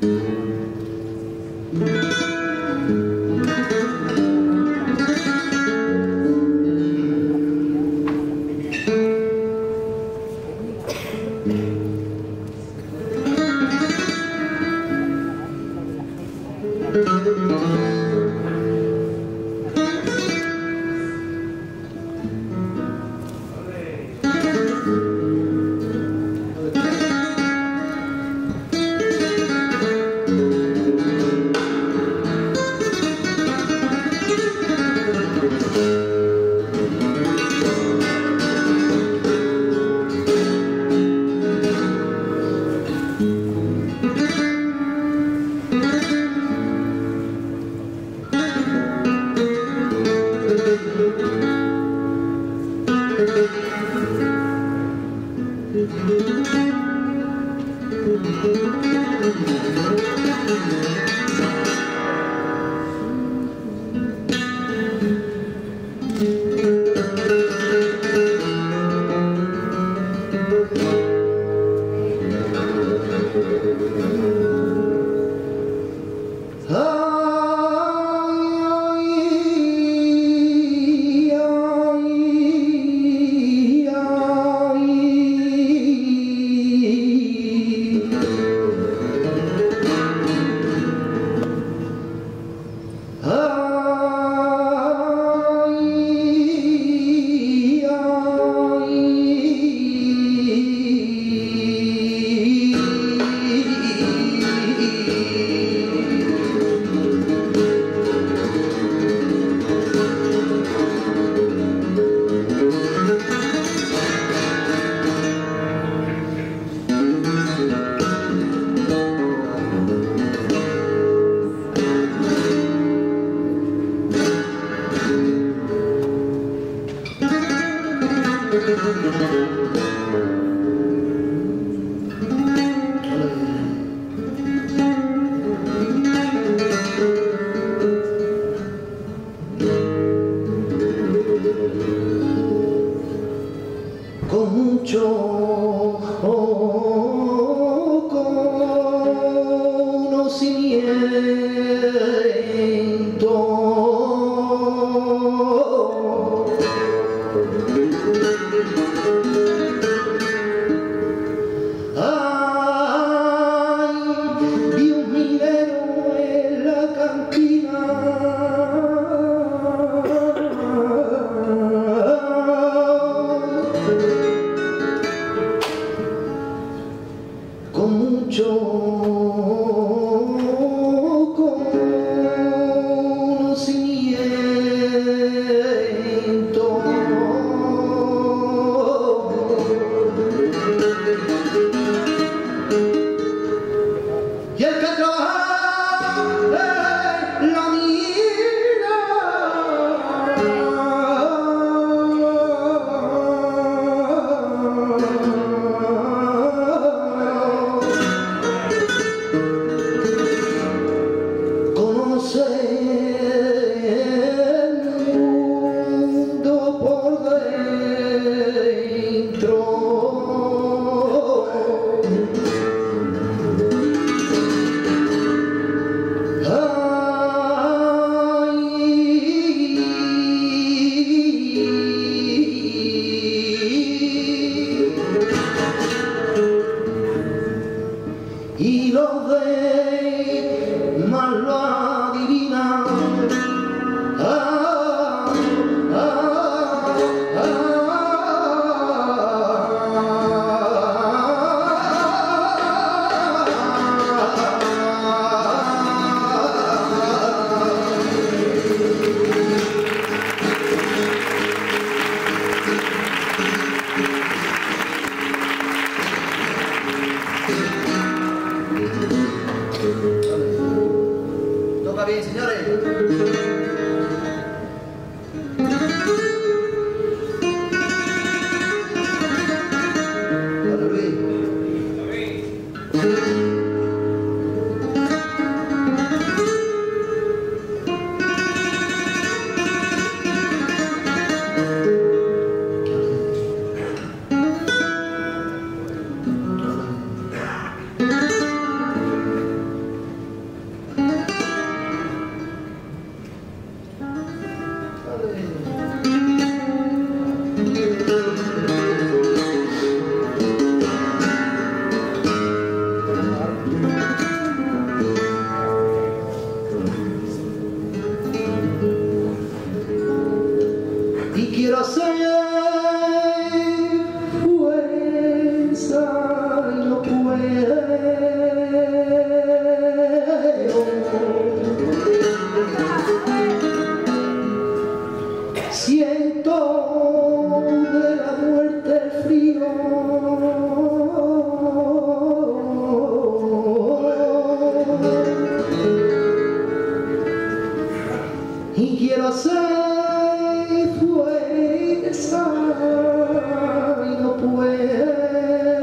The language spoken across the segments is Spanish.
thank you Thank you. show. 中。quiero ser, pues ay, no puedo. Siento de la muerte el frío. y quiero ser fuerte. No puede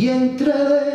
y entre